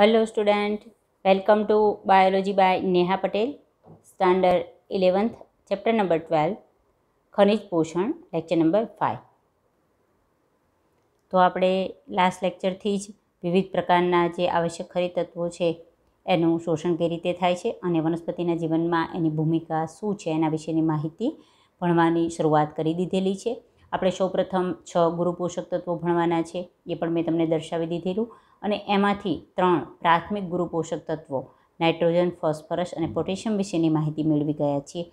Hello student welcome to biology by Neha Patel standard eleventh chapter number twelve ખનિજ પોષણ lecture number five તો આપણે last લેક્ચરથી જ વિવિધ પ્રકારના જે આવશ્યક ખરી તત્વો છે, એનું શોષણ કઈ રીતે થાય છે અને વનસ્પતિના જીવનમાં એની ભૂમિકા શું છે એના વિશેની માહિતી ભણવાની શરૂઆત કરી દીધેલી છે. આપણે સૌપ્રથમ છ ગુરુ પોષક તત્વો ભણવાના છે, એ પણ મેં તમને દર્શાવી દીધેલું. અને એમાંથી ત્રણ પ્રાથમિક ગુરુ પોષક તત્વો, નાઇટ્રોજન, ફોસ્ફરસ અને પોટેશિયમ વિશેની માહિતી મેળવી ગયા છીએ.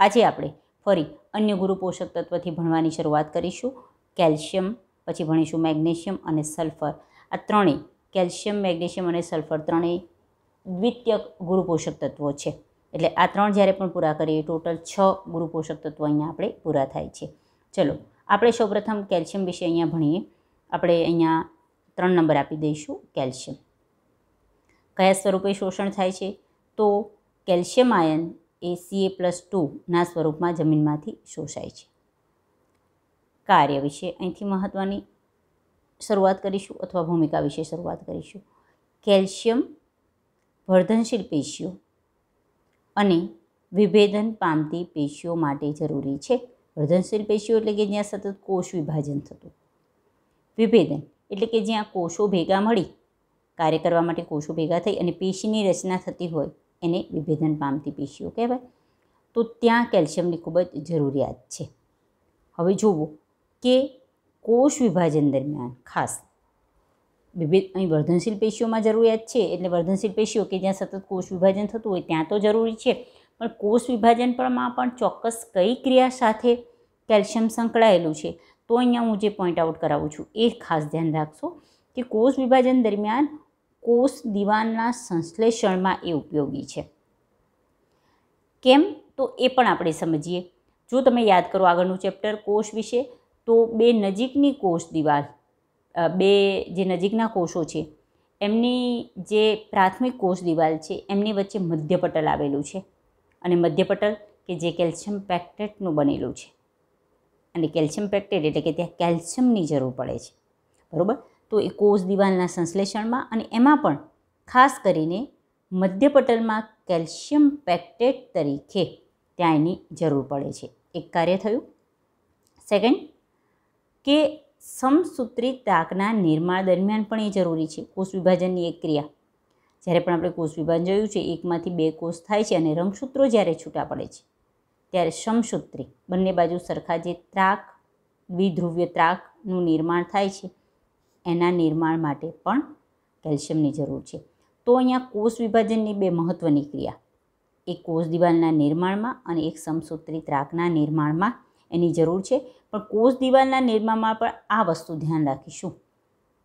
આજે આપણે ફરી અન્ય ગુરુ પોષક તત્વથી ભણવાની શરૂઆત કરીશું. કેલ્શિયમ, પછી ભણીશું મેગ્નેશિયમ અને સલ્ફર. આ ત્રણેય, કેલ્શિયમ, મેગ્નેશિયમ અને સલ્ફર ત્રણેય દ્વિતીય ગુરુ પોષક તત્વો છે. એટલે આ ત્રણ જ્યારે પણ પૂરા કરીએ, ટોટલ છ ગુરુ પોષક તત્વો અહીંયા આપણે પૂરા થાય છે. ચલો, આપણે સૌપ્રથમ કેલ્શિયમ વિશે અહીંયા ભણીએ. આપણે અહીંયા ત્રણ નંબર આપી દઈશું કેલ્શિયમ. કયા સ્વરૂપે શોષણ થાય છે? તો કેલ્શિયમ આયન એ સીએ પ્લસ ટુના સ્વરૂપમાં જમીનમાંથી શોષાય છે. કાર્ય વિશે અહીંથી મહત્ત્વની શરૂઆત કરીશું અથવા ભૂમિકા વિશે શરૂઆત કરીશું. કેલ્શિયમ વર્ધનશીલ પેશીઓ અને વિભેદન પામતી પેશીઓ માટે જરૂરી છે. વર્ધનશીલ પેશીઓ એટલે કે જ્યાં સતત કોષ વિભાજન થતું. વિભેદન એટલે કે જ્યાં કોષો ભેગા મળી, કાર્ય કરવા માટે કોષો ભેગા થઈ અને પેશીની રચના થતી હોય, એને વિભેદન પામતી પેશીઓ કહેવાય. તો ત્યાં કેલ્શિયમની ખૂબ જ જરૂરિયાત છે. હવે જુઓ કે કોષ વિભાજન દરમિયાન ખાસ વિભેદ અહીં વર્ધનશીલ પેશીઓમાં જરૂરિયાત છે, એટલે વર્ધનશીલ પેશીઓ કે જ્યાં સતત કોષ વિભાજન થતું હોય ત્યાં તો જરૂરી છે. પણ કોષ વિભાજન પણમાં પણ ચોક્કસ કઈ ક્રિયા સાથે કેલ્શિયમ સંકળાયેલું છે? તો અહીંયા હું જે પોઈન્ટ આઉટ કરાવું છું, એ ખાસ ધ્યાન રાખશો કે કોષ વિભાજન દરમિયાન કોષ દિવાલના સંશ્લેષણમાં એ ઉપયોગી છે. કેમ? તો એ પણ આપણે સમજીએ. જો તમે યાદ કરો આગળનું ચેપ્ટર કોષ વિશે, તો બે નજીકની કોષ દિવાલ બે જે નજીકના કોષો છે, એમની જે પ્રાથમિક કોષ દિવાલ છે, એમની વચ્ચે મધ્યપટલ આવેલું છે. અને મધ્યપટલ કે જે કેલ્શિયમ પેક્ટેટનું બનેલું છે. અને કેલ્શિયમ પેક્ટેટ એટલે કે ત્યાં કેલ્શિયમની જરૂર પડે છે. બરાબર? તો એ કોષ દિવાલના સંશ્લેષણમાં અને એમાં પણ ખાસ કરીને મધ્યપટલમાં કેલ્શિયમ પેક્ટેટ તરીકે ત્યાં એની જરૂર પડે છે. એક કાર્ય થયું. સેકન્ડ કે સમસૂત્રી તાકના નિર્માણ દરમિયાન પણ એ જરૂરી છે. કોષ વિભાજનની એક ક્રિયા. જ્યારે પણ આપણે કોષ વિભાજન જોયું છે, એકમાંથી બે કોષ થાય છે અને રંગસૂત્રો જ્યારે છૂટા પડે છે. ત્યારે સમસૂત્રી બંને બાજુ સરખા જે ત્રાક, દ્વિધ્રુવ્ય ત્રાકનું નિર્માણ થાય છે, એના નિર્માણ માટે પણ કેલ્શિયમની જરૂર છે. તો અહીંયા કોષ વિભાજનની બે મહત્ત્વની ક્રિયા. એક કોષ દિવાલના નિર્માણમાં અને એક સમસૂત્રી ત્રાકના નિર્માણમાં એની જરૂર છે. પણ કોષ દિવાલના નિર્માણમાં પણ આ વસ્તુ ધ્યાન રાખીશું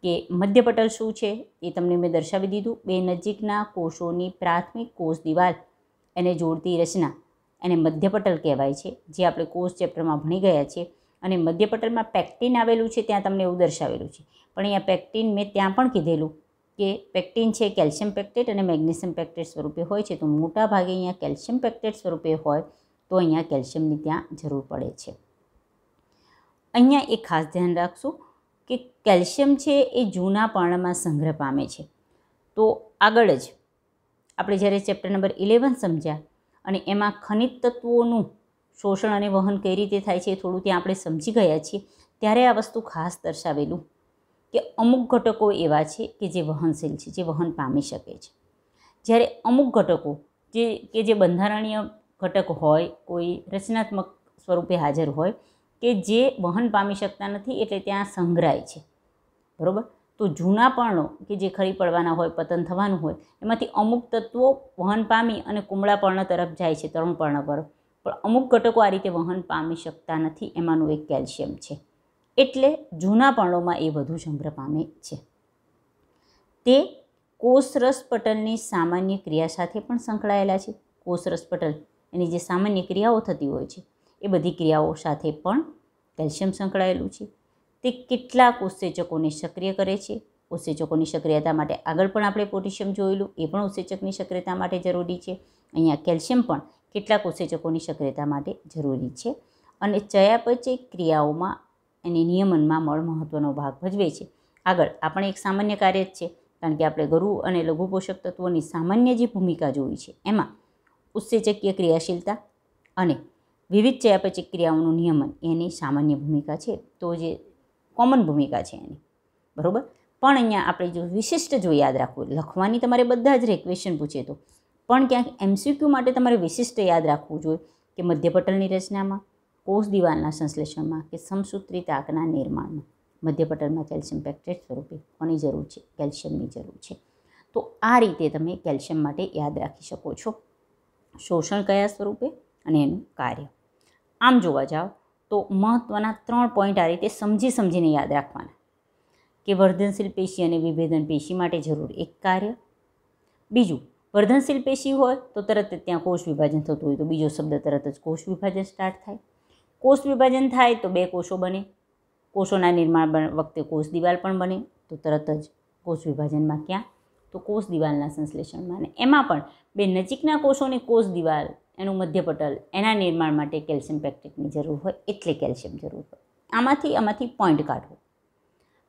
કે મધ્યપટલ શું છે એ તમને મેં દર્શાવી દીધું. બે નજીકના કોષોની પ્રાથમિક કોષ દિવાલ, એને જોડતી રચના એને મધ્યપટલ કહેવાય છે, જે આપણે કોષ ચેપ્ટરમાં ભણી ગયા છીએ. અને મધ્યપટલમાં પેક્ટિન આવેલું છે, ત્યાં તમને એવું દર્શાવેલું છે. પણ અહીંયા પેક્ટિન મેં ત્યાં પણ કીધેલું કે પેક્ટિન છે કેલ્શિયમ પેક્ટેટ અને મેગ્નેશિયમ પેક્ટેટ સ્વરૂપે હોય છે. તો મોટા ભાગે અહીંયા કેલ્શિયમ પેક્ટેટ સ્વરૂપે હોય તો અહીંયા કેલ્શિયમની ત્યાં જરૂર પડે છે. અહીંયા એ ખાસ ધ્યાન રાખશું કે કેલ્શિયમ છે એ જૂના પર્ણમાં સંગ્રહ પામે છે. તો આગળ જ આપણે જ્યારે ચેપ્ટર નંબર ઇલેવન સમજ્યા અને એમાં ખનિજ તત્વોનું શોષણ અને વહન કઈ રીતે થાય છે થોડું ત્યાં આપણે સમજી ગયા છીએ. ત્યારે આ વસ્તુ ખાસ દર્શાવેલું કે અમુક ઘટકો એવા છે કે જે વહનશીલ છે, જે વહન પામી શકે છે. જ્યારે અમુક ઘટકો જે, કે જે બંધારણીય ઘટક હોય, કોઈ રચનાત્મક સ્વરૂપે હાજર હોય, કે જે વહન પામી શકતા નથી એટલે ત્યાં સંગ્રહાય છે. બરાબર? તો જૂના પર્ણો કે જે ખરી પડવાના હોય, પતન થવાનું હોય, એમાંથી અમુક તત્વો વહન પામી અને કુમળા પર્ણ તરફ જાય છે, તરુણ પર્ણ પર. પણ અમુક ઘટકો આ રીતે વહન પામી શકતા નથી, એમાંનું એક કેલ્શિયમ છે. એટલે જૂના પર્ણોમાં એ વધુ સંગ્રહ પામે છે. તે કોષરસ પટલની સામાન્ય ક્રિયા સાથે પણ સંકળાયેલા છે. કોષરસ પટલ એની જે સામાન્ય ક્રિયાઓ થતી હોય છે, એ બધી ક્રિયાઓ સાથે પણ કેલ્શિયમ સંકળાયેલું છે. તે કેટલાક ઉત્સેચકોને સક્રિય કરે છે. ઉત્સેચકોની સક્રિયતા માટે આગળ પણ આપણે પોટેશિયમ જોયેલું, એ પણ ઉત્સેચકની સક્રિયતા માટે જરૂરી છે. અહીંયા કેલ્શિયમ પણ કેટલાક ઉત્સેચકોની સક્રિયતા માટે જરૂરી છે. અને ચયાપચય ક્રિયાઓમાં એની નિયમનમાં મળ મહત્ત્વનો ભાગ ભજવે છે. આગળ આપણે એક સામાન્ય કાર્ય જ છે, કારણ કે આપણે ગરુ અને લઘુ પોષક તત્વોની સામાન્ય જે ભૂમિકા જોઈ છે, એમાં ઉત્સેચકીય ક્રિયાશીલતા અને વિવિધ ચયાપચય ક્રિયાઓનું નિયમન એની સામાન્ય ભૂમિકા છે. તો જે કોમન ભૂમિકા છે એની. બરાબર? પણ અહીંયા આપણે જો વિશિષ્ટ જો યાદ રાખવું લખવાની તમારે બધા જ ક્વેશ્ચન પૂછે તો. પણ ક્યાંક એમસીક્યુ માટે તમારે વિશિષ્ટ યાદ રાખવું જોઈએ કે મધ્યપટલની રચનામાં, કોષ દિવાલના સંશ્લેષણમાં કે સમસૂત્રિત આંકના નિર્માણમાં. મધ્યપટલમાં કેલ્શિયમ પેક્ટેટ સ્વરૂપે કોની જરૂર છે? કેલ્શિયમની જરૂર છે. તો આ રીતે તમે કેલ્શિયમ માટે યાદ રાખી શકો છો. શોષણ કયા સ્વરૂપે અને એનું કાર્ય. આમ જોવા જાઓ તો મહત્ત્વના ત્રણ પોઈન્ટ આ રીતે સમજી સમજીને યાદ રાખવાના. કે વર્ધનશીલ પેશી અને વિભેદન પેશી માટે જરૂર એક કાર્ય. બીજું, વર્ધનશીલ પેશી હોય તો તરત ત્યાં કોષ વિભાજન થતું હોય તો બીજો શબ્દ તરત જ કોષ વિભાજન સ્ટાર્ટ થાય. કોષ વિભાજન થાય તો બે કોષો બને. કોષોના નિર્માણ વખતે કોષ દિવાલ પણ બને તો તરત જ કોષ વિભાજનમાં ક્યાં? તો કોષ દિવાલના સંશ્લેષણમાં અને એમાં પણ બે નજીકના કોષોની કોષ દિવાલ એનું મધ્યપટલ એના નિર્માણ માટે કેલ્શિયમ પેક્ટેટની જરૂર હોય, એટલે કેલ્શિયમ જરૂર હોય. આમાંથી આમાંથી પોઈન્ટ કાઢવો.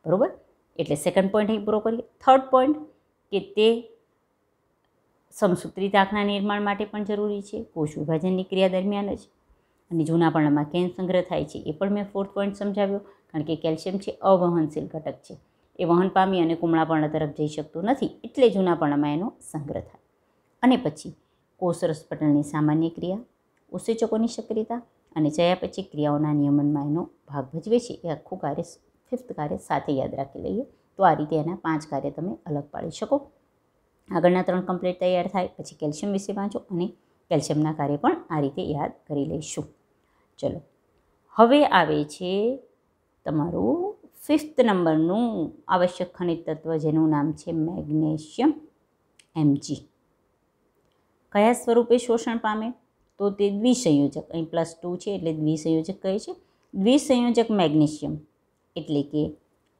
બરાબર? એટલે સેકન્ડ પોઈન્ટ અહીં પૂરો કરીએ. થર્ડ પોઈન્ટ કે તે સમસૂત્રી તાકના નિર્માણ માટે પણ જરૂરી છે, કોષ વિભાજનની ક્રિયા દરમિયાન જ. અને જૂનાપણામાં કેમ સંગ્રહ થાય છે, એ પણ મેં ફોર્થ પોઈન્ટ સમજાવ્યો, કારણ કે કેલ્શિયમ છે, અવહનશીલ ઘટક છે. એ વહન પામી અને કુમળાપર્ણ તરફ જઈ શકતું નથી, એટલે જૂનાપણામાં એનો સંગ્રહ થાય. અને પછી કોષરસ પટલની સામાન્ય ક્રિયા, ઉત્સેચકોની સક્રિયતા અને ચયાપચી ક્રિયાઓના નિયમનમાં એનો ભાગ ભજવે છે એ આખું કાર્ય ફિફ્થ કાર્ય સાથે યાદ રાખી લઈએ. તો આ રીતે એના પાંચ કાર્ય તમે અલગ પાડી શકો. આગળના ત્રણ કમ્પ્લીટ તૈયાર થાય, પછી કેલ્શિયમ વિશે વાંચો અને કેલ્શિયમના કાર્ય પણ આ રીતે યાદ કરી લઈશું. ચલો, હવે આવે છે તમારું ફિફ્થ નંબરનું આવશ્યક ખનિજ તત્વ, જેનું નામ છે મેગ્નેશિયમ એમજી કયા સ્વરૂપે શોષણ પામે? તો તે દ્વિસંયોજક, અહીં પ્લસ ટુ છે એટલે દ્વિસંયોજક કહે છે. દ્વિસંયોજક મેગ્નેશિયમ એટલે કે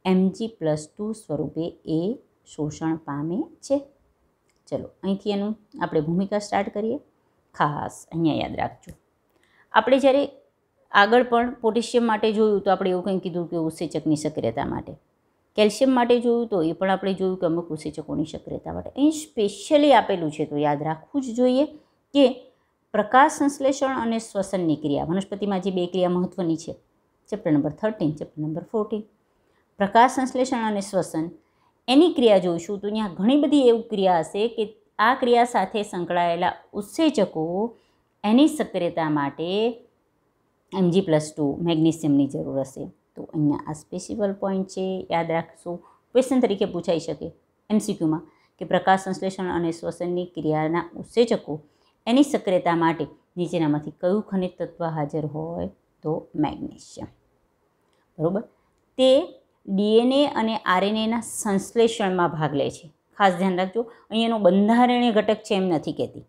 એમજી પ્લસ ટુ સ્વરૂપે એ શોષણ પામે છે. ચલો, અહીંથી એનું આપણે ભૂમિકા સ્ટાર્ટ કરીએ. ખાસ અહીંયા યાદ રાખજો. આપણે જ્યારે આગળ પણ પોટેશિયમ માટે જોયું તો આપણે એવું કંઈ કીધું કે ઉત્સેચકની સક્રિયતા માટે. કેલ્શિયમ માટે જોયું તો એ પણ આપણે જોયું કે અમુક ઉત્સેચકોની સક્રિયતા માટે. અહીં સ્પેશિયલી આપેલું છે તો યાદ રાખવું જ જોઈએ કે પ્રકાશ સંશ્લેષણ અને શ્વસનની ક્રિયા. વનસ્પતિમાં જે બે ક્રિયા મહત્ત્વની છે, chapter number thirteen chapter number fourteen પ્રકાશ સંશ્લેષણ અને શ્વસન, એની ક્રિયા જોઈશું તો અહીંયા ઘણી બધી એવું ક્રિયા હશે કે આ ક્રિયા સાથે સંકળાયેલા ઉત્સેચકો એની સક્રિયતા માટે એમજી પ્લસ ટુ મેગ્નેશિયમની જરૂર હશે. તો અહીંયા આ સ્પેસિબલ પોઈન્ટ છે, યાદ રાખશું. ક્વેશ્ચન તરીકે પૂછાઈ શકે એમસીક્યુમાં કે પ્રકાશ સંશ્લેષણ અને શ્વસનની ક્રિયાના ઉત્સેચકો એની સક્રિયતા માટે નીચેનામાંથી કયું ખનિજ તત્વ હાજર હોય તો મેગ્નેશિયમ. બરાબર? તે ડીએનએ અને આરએનએના સંશ્લેષણમાં ભાગ લે છે. ખાસ ધ્યાન રાખજો, અહીંયાનો બંધારણીય ઘટક છે એમ નથી કહેતી.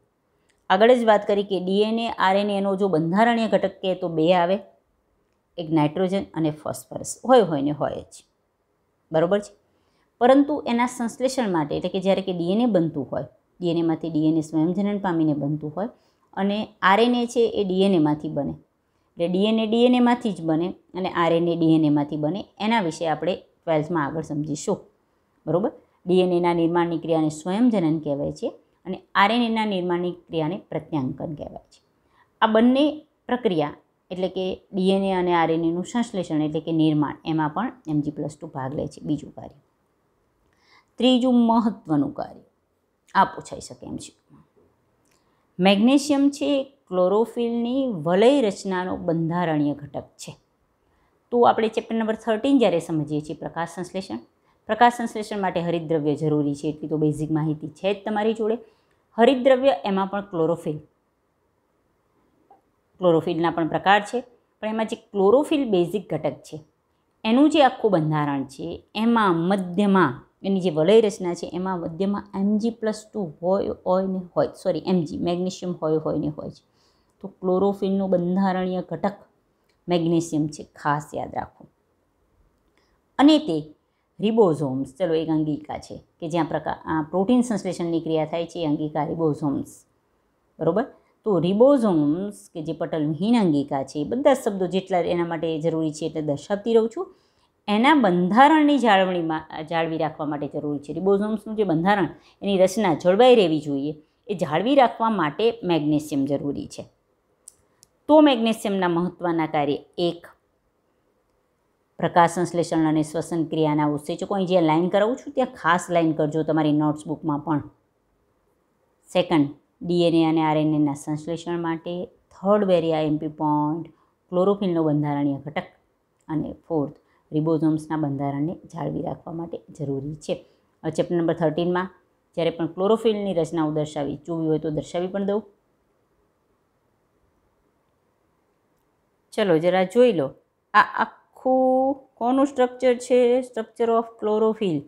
આગળ જ વાત કરી કે ડીએનએ, આરએનએનો જો બંધારણીય ઘટક કહે તો બે આવે. એક નાઇટ્રોજન અને ફોસ્ફરસ. હોય હોય ને હોય જ. બરાબર છે? પરંતુ એના સંશ્લેષણ માટે, એટલે કે જ્યારે કે ડીએનએ બનતું હોય, ડીએનએમાંથી ડીએનએ સ્વયંજનન પામીને બનતું હોય, અને આરએનએ છે એ ડીએનએમાંથી બને. એટલે ડીએનએ ડીએનએમાંથી જ બને અને આરએનએ ડીએનએમાંથી બને, એના વિશે આપણે ટ્વેલ્થમાં આગળ સમજીશું. બરાબર? ડીએનએના નિર્માણની ક્રિયાને સ્વયંજનન કહેવાય છે અને આરએનએના નિર્માણની ક્રિયાને પ્રત્યાંકન કહેવાય છે. આ બંને પ્રક્રિયા એટલે કે ડીએનએ અને આરએનએનું સંશ્લેષણ એટલે કે નિર્માણ, એમાં પણ એમજી પ્લસ ટુ ભાગ લે છે બીજું કાર્ય. ત્રીજું મહત્ત્વનું કાર્ય. આ પૂછાઈ શકે એમ છે. મેગ્નેશિયમ છે ક્લોરોફિલની વલય રચનાનો બંધારણીય ઘટક છે. તો આપણે ચેપ્ટર નંબર થર્ટીન જ્યારે સમજીએ છીએ પ્રકાશ સંશ્લેષણ પ્રકાશ સંશ્લેષણ માટે હરિદ્રવ્ય જરૂરી છે એટલી તો બેઝિક માહિતી છે જ તમારી જોડે. હરિદ્રવ્ય એમાં પણ ક્લોરોફિલ ક્લોરોફિલના પણ પ્રકાર છે, પણ એમાં જે ક્લોરોફિલ બેઝિક ઘટક છે, એનું જે આખું બંધારણ છે, એમાં મધ્યમાં, એની જે વલય રચના છે, એમાં મધ્યમાં એમજી પ્લસ ટુ હોય હોય ને હોય સોરી એમજી મેગ્નેશિયમ હોય હોય ને હોય છે. તો ક્લોરોફિલનું બંધારણીય ઘટક મેગ્નેશિયમ છે, ખાસ યાદ રાખવું અને તે રિબોઝોમ્સ, ચલો એક અંગિકા છે, કે જ્યાં પ્રકાર પ્રોટીન સંશ્લેષણની ક્રિયા થાય છે, એ અંગિકા રિબોઝોમ્સ. બરાબર? તો રિબોઝોમ્સ કે જે પટલવિહીન અંગિકા છે, એ બધા શબ્દો જેટલા એના માટે જરૂરી છે એટલે દર્શાવતી રહું છું. એના બંધારણની જાળવણીમાં જાળવી રાખવા માટે જરૂરી છે. રિબોઝોમ્સનું જે બંધારણ, એની રચના જળવાઈ રહેવી જોઈએ. એ જાળવી રાખવા માટે મેગ્નેશિયમ જરૂરી છે. તો મેગ્નેશિયમના મહત્ત્વના કાર્ય એક પ્રકાશ સંશ્લેષણ અને શ્વસન ક્રિયાના ઉત્સેચકો. અહીં જે લાઇન કરાવું છું, ત્યાં ખાસ લાઇન કરજો તમારી નોટ્સબુકમાં પણ. સેકન્ડ ડીએનએ અને આરએનએના સંશ્લેષણ માટે થર્ડ વેરિયા એમપી પોન્ટ ક્લોરોફિલનો બંધારણીય ઘટક અને ફોર્થ રિબોઝોમ્સના બંધારણને જાળવી રાખવા માટે જરૂરી છે. ચેપ્ટર નંબર થર્ટીનમાં, જ્યારે પણ ક્લોરોફિલની રચનાઓ દર્શાવી જોવી હોય તો દર્શાવી પણ દઉં. ચલો જરા જોઈ લો, આ આખું કોનું સ્ટ્રક્ચર છે? સ્ટ્રક્ચર ઓફ ક્લોરોફિલ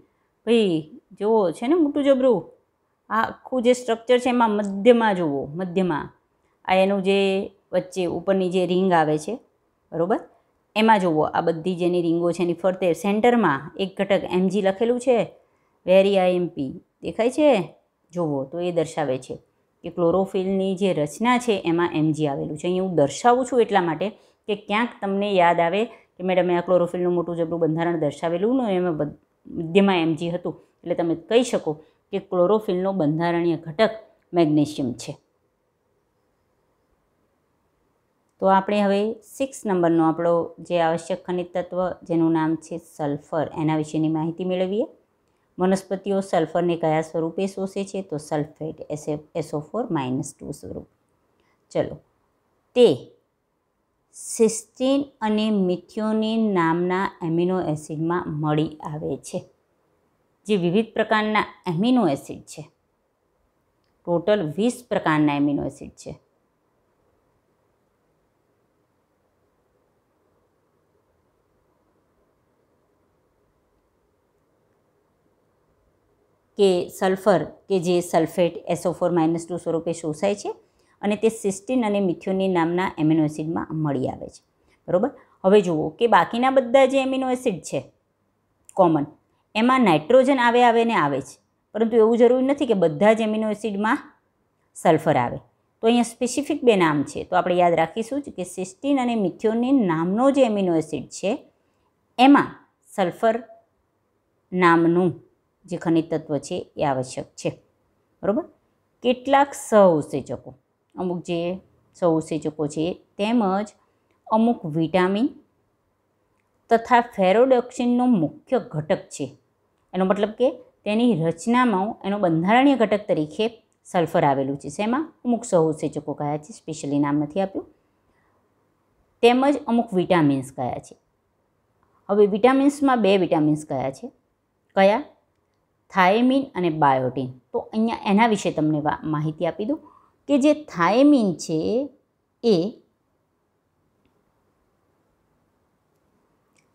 ભાઈ, જુઓ, છે ને મોટું જબરું? આ આખું જે સ્ટ્રક્ચર છે એમાં મધ્યમાં જુઓ, મધ્યમાં. આ એનું જે વચ્ચે ઉપરની જે રિંગ આવે છે, બરાબર? એમાં જુઓ, આ બધી જેની રિંગો છે એની ફરતે સેન્ટરમાં એક ઘટક એમજી લખેલું છે વેરી આઈએમપી દેખાય છે? જુઓ, તો એ દર્શાવે છે કે ક્લોરોફિલની જે રચના છે એમાં એમજી આવેલું છે. અહીં હું દર્શાવું છું એટલા માટે કે ક્યાંક તમને યાદ આવે કે મેડમે આ ક્લોરોફિલનું મોટું જબરું બંધારણ દર્શાવેલું ને એમાં મધ્યમાં એમજી હતું. એટલે તમે કહી શકો કે ક્લોરોફિલનો બંધારણીય ઘટક મેગ્નેશિયમ છે. તો આપણે હવે સિક્સ નંબરનો આપણો જે આવશ્યક ખનિજ તત્વ જેનું નામ છે સલ્ફર, એના વિશેની માહિતી મેળવીએ. વનસ્પતિઓ સલ્ફરને કયા સ્વરૂપે શોષે છે? તો સલ્ફેટ એસે S O four minus two સ્વરૂપ. ચલો, તે સિસ્ટીન અને મિથિયોનિન નામના એમિનો એસિડમાં મળી આવે છે. જે વિવિધ પ્રકારના એમિનો એસિડ છે. ટોટલ વીસ પ્રકારના એમિનો એસિડ છે. કે સલ્ફર કે જે sulphate S O four minus two સ્વરૂપે શોષાય છે અને તે સિસ્ટીન અને મિથ્યોનિન નામના એમિનો એસિડમાં મળી આવે છે. બરાબર? હવે જુઓ કે બાકીના બધા જે એમિનો એસિડ છે, કોમન એમાં નાઇટ્રોજન આવે આવે ને આવે છે. પરંતુ એવું જરૂરી નથી કે બધા જ એમિનો એસિડમાં સલ્ફર આવે. તો અહીંયા સ્પેસિફિક બે નામ છે. તો આપણે યાદ રાખીશું કે સિસ્ટીન અને મિથ્યોનિન નામનો જે એમિનો એસિડ છે. એમાં સલ્ફર નામનું જે ખનિજ તત્વ છે એ આવશ્યક છે. બરાબર? કેટલાક સહઉત્સેચકો, અમુક જે સહઉત્સેચકો છે તેમજ અમુક વિટામિન તથા ફેરોડોક્સિનનો મુખ્ય ઘટક છે. એનો મતલબ કે તેની રચનામાં એનો બંધારણીય ઘટક તરીકે સલ્ફર આવેલું છે. શેમાં? અમુક સહઉત્સેચકો કયા છે, સ્પેશિયલી નામ નથી આપ્યું. તેમજ અમુક વિટામિન્સ કયા છે. હવે વિટામિન્સમાં બે વિટામિન્સ કયા છે. કયા? થાયમિન અને બાયોટિન. તો અહીંયા એના વિશે તમને માહિતી આપી દઉં કે જે થાયમિન છે એ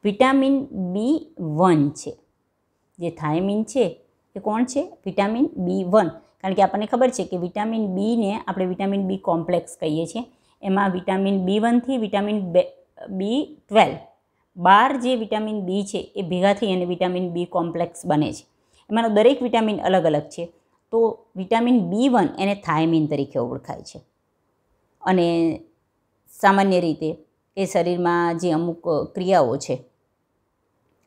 વિટામિન બી વન છે. જે થાયમિન છે એ કોણ છે? Vitamin B one. કારણ કે આપણને ખબર છે કે વિટામિન બીને આપણે વિટામિન બી કોમ્પ્લેક્સ કહીએ છીએ. એમાં વિટામિન બી વનથી વિટામિન બે ટ્વેલ્વ. બાર જે વિટામિન બી છે એ ભેગા થઈ અને વિટામિન બી કોમ્પ્લેક્સ બને છે. એમાંનો દરેક વિટામિન અલગ અલગ છે. તો વિટામિન બી વન એને થાયમિન તરીકે ઓળખાય છે. અને સામાન્ય રીતે એ શરીરમાં જે અમુક ક્રિયાઓ છે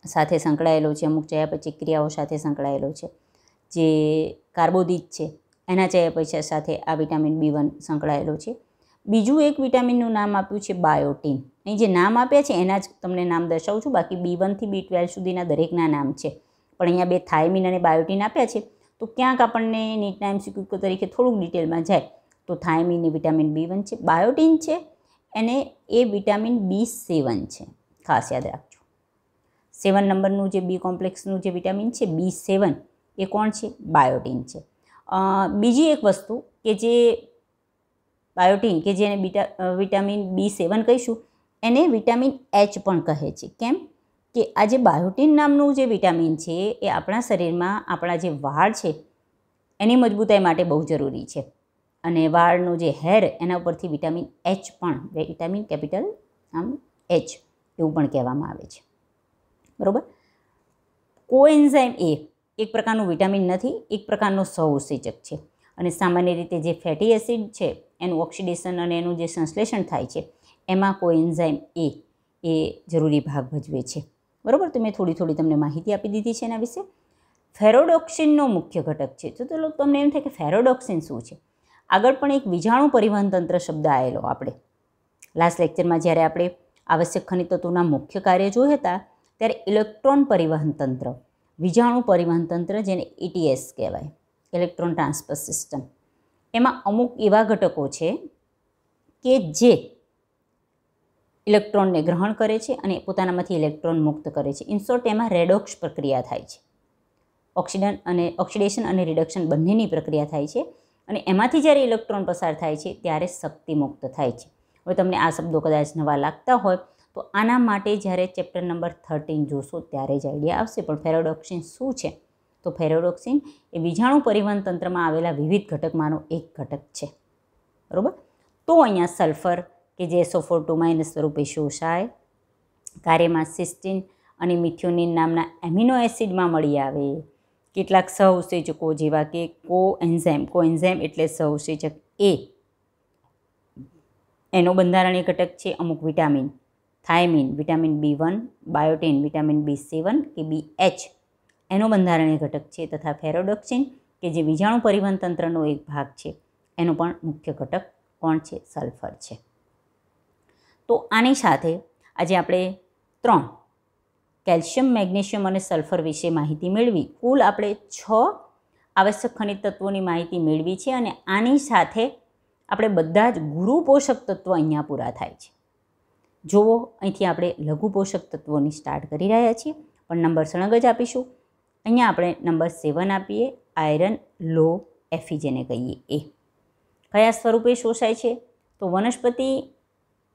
સાથે સંકળાયેલો છે, અમુક ચયાપચય ક્રિયાઓ સાથે સંકળાયેલો છે. જે કાર્બોદિત છે, એના ચયાપચય સાથે આ વિટામિન બી વન સંકળાયેલો છે. બીજું એક વિટામિનનું નામ આપ્યું છે બાયોટીન. અહીં જે નામ આપ્યા છે, એના જ તમને નામ દર્શાવું છું, બાકી બી વનથી બી ટ્વેલ્વ સુધીના દરેકના નામ છે. પણ અહીંયા બે થાયમિન અને બાયોટીન આપ્યા છે, તો ક્યાંક આપણને નીટના એમસીક્યુ તરીકે થોડુંક ડિટેલમાં જાય, તો થાયમિન એ વિટામિન બી વન છે, બાયોટીન છે, અને એ વિટામિન બી સેવન છે. ખાસ યાદ રાખજો સેવન નંબરનું જે બી કોમ્પ્લેક્સનું જે વિટામિન છે, બી સેવન, એ કોણ છે? બાયોટીન છે. બીજી એક વસ્તુ કે જે બાયોટીન કે જેને બીટા વિટામિન બી સેવન કહીશું, એને વિટામિન એચ પણ કહે છે. કેમ? કે આ જે બાયોટીન નામનું જે વિટામિન છે, એ આપણા શરીરમાં આપણા જે વાળ છે, એની મજબૂતાઈ માટે બહુ જરૂરી છે. અને વાળનો જે હેર, એના ઉપરથી વિટામિન એચ પણ, વિટામિન કેપિટલ, આમ એચ, એવું પણ કહેવામાં આવે છે. બરાબર? કોએન્ઝાઇમ એ એક પ્રકારનું વિટામિન નથી, એક પ્રકારનો સહઉત્સેચક છે. અને સામાન્ય રીતે જે ફેટી એસિડ છે, એનું ઓક્સિડેશન અને એનું જે સંશ્લેષણ થાય છે, એમાં કોએન્ઝાઇમ એ એ જરૂરી ભાગ ભજવે છે. બરાબર? તો મેં થોડી થોડી તમને માહિતી આપી દીધી છે એના વિશે. ફેરોડોક્સિનનો મુખ્ય ઘટક છે. તો ચલો તમને એમ થાય કે ફેરોડોક્સિન શું છે? આગળ પણ એક વિજાણુ પરિવહન તંત્ર શબ્દ આવેલો આપણે. લાસ્ટ લેક્ચરમાં જ્યારે આપણે આવશ્યક ખનિજ તત્વોના મુખ્ય કાર્ય જોયા હતા ત્યારે ઇલેક્ટ્રોન પરિવહન તંત્ર, વિજાણુ પરિવહન તંત્ર જેને ઇટીએસ કહેવાય, ઇલેક્ટ્રોન ટ્રાન્સફર સિસ્ટમ. એમાં અમુક એવા ઘટકો છે કે જે ઇલેક્ટ્રોનને ગ્રહણ કરે છે અને પોતાનામાંથી ઇલેક્ટ્રોન મુક્ત કરે છે. ઇન્સોર્ટ એમાં રેડોક્સ પ્રક્રિયા થાય છે. ઓક્સિડન અને ઓક્સિડેશન અને રિડક્શન બંનેની પ્રક્રિયા થાય છે અને એમાંથી જ્યારે ઇલેક્ટ્રોન પસાર થાય છે, ત્યારે શક્તિ મુક્ત થાય છે. હવે તમને આ શબ્દો કદાચ નવા લાગતા હોય તો આના માટે જ્યારે ચેપ્ટર નંબર થર્ટીન જોશો, ત્યારે જ આઈડિયા આવશે. પણ ફેરોડોક્સિન શું છે? તો ફેરોડોક્સિન એ બીજાણુ પરિવહન તંત્રમાં આવેલા વિવિધ ઘટકમાંનો એક ઘટક છે. બરાબર? તો અહીંયા સલ્ફર કે જે એસોફોર ટુ સ્વરૂપે શોષાય, કાર્યમાં સિસ્ટિન અને મિથ્યોનિન નામના એમિનો એસિડમાં મળી આવે. કેટલાક સહઉત્સેચકો જેવા કે કો એન્ઝાઇમ કો એન્ઝાઇમ એટલે સહઉત્સેચક એ એનો બંધારણીય ઘટક છે, અમુક vitamin. Thiamine vitamin B one, biotin, vitamin B seven કે બી એચ. એનો બંધારણીય ઘટક છે તથા ફેરોડોક્સિન કે જે બીજાણુ પરિવહન તંત્રનો એક ભાગ છે. એનો પણ મુખ્ય ઘટક કોણ છે? સલ્ફર છે. તો આની સાથે આજે આપણે ત્રણ, કેલ્શિયમ, મેગ્નેશિયમ અને સલ્ફર વિશે માહિતી મેળવી. કુલ આપણે છ આવશ્યક ખનિજ તત્વોની માહિતી મેળવી છે અને આની સાથે આપણે બધા જ ગુરુ પોષક તત્વો અહીંયા પૂરા થાય છે. જુઓ, અહીંથી આપણે લઘુ પોષક તત્વોની સ્ટાર્ટ કરી રહ્યા છીએ. પણ નંબર સળંગ જ આપીશું. અહીંયા આપણે નંબર સેવન આપીએ આયરન લો એફી જેને કહીએ એ કયા સ્વરૂપે શોષાય છે? તો વનસ્પતિ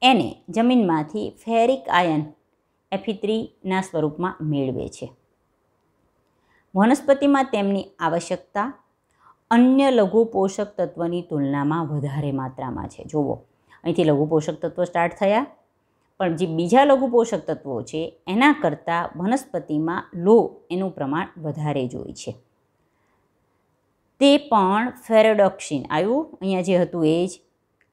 એને જમીનમાંથી ફેરિક આયન એફિથ્રીના સ્વરૂપમાં મેળવે છે. વનસ્પતિમાં તેમની આવશ્યકતા અન્ય લઘુ પોષક તત્વની તુલનામાં વધારે માત્રામાં છે. જુઓ, અહીંથી લઘુ પોષક તત્વો સ્ટાર્ટ થયા. પણ જે બીજા લઘુ પોષક તત્વો છે, એના કરતાં વનસ્પતિમાં લો એનું પ્રમાણ વધારે જ હોય છે. તે પણ ફેરોડોક્સિન આવ્યું, અહીંયા જે હતું એ જ.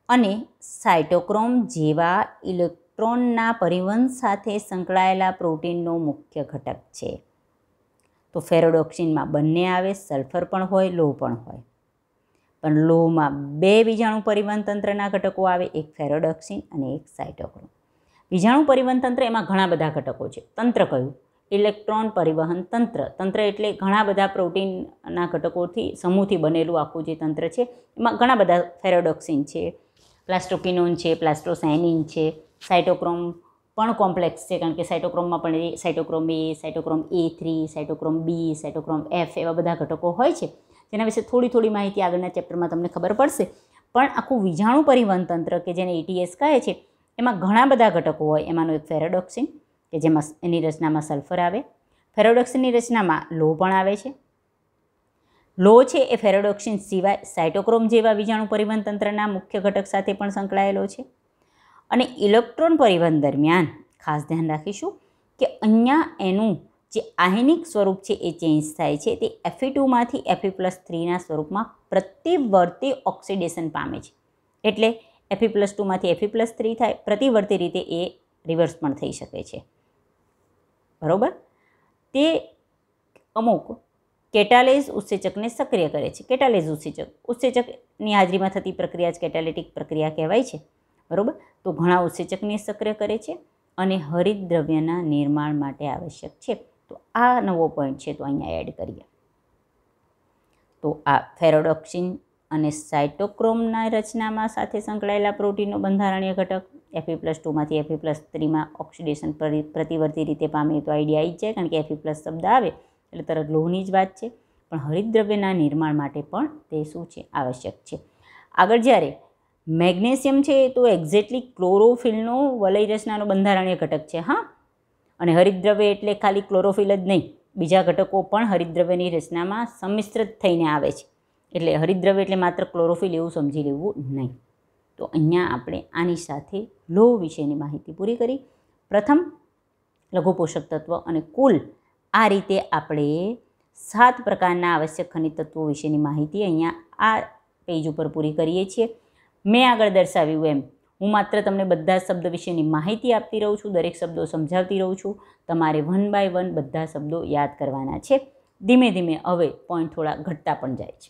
અને સાઇટોક્રોમ જેવા ઇલેક્ટ્રોનના પરિવહન સાથે સંકળાયેલા પ્રોટીનનો મુખ્ય ઘટક છે. તો ફેરોડોક્સિનમાં બંને આવે, સલ્ફર પણ હોય, લો પણ હોય. પણ લોહમાં બે બીજાણુ પરિવહન તંત્રના ઘટકો આવે, એક ફેરોડોક્સિન અને એક સાઇટોક્રોમ વિજાણુ પરિવહન તંત્ર એમાં ઘણા બધા ઘટકો છે. તંત્ર કયું? ઇલેક્ટ્રોન પરિવહન તંત્ર. તંત્ર એટલે ઘણા બધા પ્રોટીનના ઘટકોથી, સમૂહથી બનેલું આખું જે તંત્ર છે, એમાં ઘણા બધા ફેરોડોક્સિન છે, પ્લાસ્ટોકિનોન છે પ્લાસ્ટોસાઇનિન છે સાઇટોક્રોમ પણ કોમ્પ્લેક્સ છે, કારણ કે સાઇટોક્રોમમાં પણ cytochrome A cytochrome A three cytochrome B cytochrome F એવા બધા ઘટકો હોય છે. જેના વિશે થોડી થોડી માહિતી આગળના ચેપ્ટરમાં તમને ખબર પડશે. પણ આખું વિજાણુ પરિવહન તંત્ર કે જેને એટીએસ કહે છે એમાં ઘણા બધા ઘટકો હોય. એમાંનો એક ફેરોડોક્સિન, કે જેમાં એની રચનામાં સલ્ફર આવે. ફેરોડોક્સિનની રચનામાં લો પણ આવે છે. લો છે એ ફેરોડોક્સિન સિવાય સાઇટોક્રોમ જેવા બીજાણુ પરિવહન તંત્રના મુખ્ય ઘટક સાથે પણ સંકળાયેલો છે. અને ઇલેક્ટ્રોન પરિવહન દરમિયાન ખાસ ધ્યાન રાખીશું કે અહીંયા એનું જે આહિનિક સ્વરૂપ છે એ ચેન્જ થાય છે. તે એફી ટુમાંથી એફી પ્લસ થ્રીના સ્વરૂપમાં પ્રતિવર્તી ઓક્સિડેશન પામે છે. એટલે એફી પ્લસ ટુમાંથી એફી પ્લસ થ્રી થાય, પ્રતિવર્તી રીતે એ રિવર્સ પણ થઈ શકે છે. બરાબર? તે અમુક કેટાલેઝ ઉત્સેચકને સક્રિય કરે છે. કેટાલેઝ ઉત્સેચક, ઉત્સેચકની હાજરીમાં થતી પ્રક્રિયા જ કેટાલિટિક પ્રક્રિયા કહેવાય છે. બરાબર? તો ઘણા ઉત્સેચકને સક્રિય કરે છે અને હરિતદ્રવ્યના નિર્માણ માટે આવશ્યક છે. તો આ નવો પોઈન્ટ છે, તો અહીંયા એડ કરીએ. તો આ ફેરોડોક્સિન અને સાઇટોક્રોમના રચનામાં સાથે સંકળાયેલા પ્રોટીનનો બંધારણીય ઘટક એફી પ્લસ ટુમાંથી એફી પ્લસ થ્રીમાં ઓક્સિડેશન પ્રતિવર્તી રીતે પામે તો આઈડિયા આવી જાય કારણ કે એફી પ્લસ શબ્દ આવે એટલે તરત લોહની જ વાત છે. પણ હરિતદ્રવ્યના નિર્માણ માટે પણ તે શું છે? આવશ્યક છે. આગળ જ્યારે મેગ્નેશિયમ છે તો એક્ઝેક્ટલી ક્લોરોફિલનો વલય રચનાનો બંધારણીય ઘટક છે, હા? અને હરિદ્રવ્ય એટલે ખાલી ક્લોરોફિલ જ નહીં. બીજા ઘટકો પણ હરિદ્રવ્યની રચનામાં સંમિશ્રિત થઈને આવે છે. એટલે હરિદ્રવ્ય એટલે માત્ર ક્લોરોફિલ એવું સમજી લેવું નહીં. તો અહીંયા આપણે આની સાથે લો વિશેની માહિતી પૂરી કરી. પ્રથમ, લઘુ પોષક તત્વ અને કુલ આ રીતે આપણે સાત પ્રકારના આવશ્યક ખનિજ તત્વો વિશેની માહિતી અહીંયા આ પેજ ઉપર પૂરી કરીએ છીએ. મેં આગળ દર્શાવ્યું એમ, હું માત્ર તમને બધા શબ્દ વિશેની માહિતી આપતી રહું છું, દરેક શબ્દો સમજાવતી રહું છું. તમારે વન બાય વન બધા શબ્દો યાદ કરવાના છે. ધીમે ધીમે હવે પોઈન્ટ થોડા ઘટતા પણ જાય છે.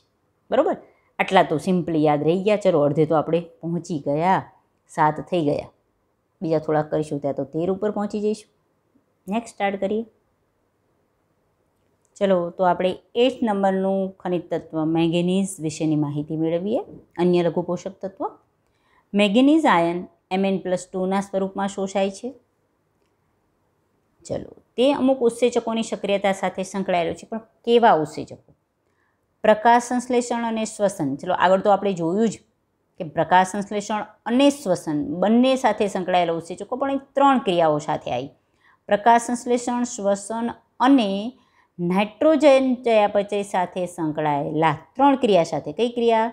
બરાબર? આટલા તો સિમ્પલી યાદ રહી ગયા. ચલો, અડધે તો આપણે પહોંચી ગયા. સાત થઈ ગયા. બીજા થોડાક કરીશું, ત્યાં તો તેર ઉપર પહોંચી જઈશું. નેક્સ્ટ સ્ટાર્ટ કરીએ. ચલો, તો આપણે એટ નંબરનું ખનિજ તત્વ, મેંગેનીઝ વિશેની માહિતી મેળવીએ. અન્ય લઘુ પોષક તત્વ. મેંગેનીઝ આયન એમએન પ્લસ ટુના સ્વરૂપમાં શોષાય છે. ચલો, તે અમુક ઉત્સેચકોની સક્રિયતા સાથે સંકળાયેલું છે, પણ કેવા ઉત્સેચકો? પ્રકાશ સંશ્લેષણ અને શ્વસન. ચલો આગળ તો આપણે જોયું જ કે પ્રકાશ સંશ્લેષણ અને શ્વસન બંને સાથે સંકળાયેલા ઉત્સેચકો પણ એ ત્રણ ક્રિયાઓ સાથે આવી. પ્રકાશ સંશ્લેષણ, શ્વસન અને નાઇટ્રોજન ચયાપચય સાથે સંકળાયેલા ત્રણ ક્રિયા સાથે. કઈ ક્રિયા?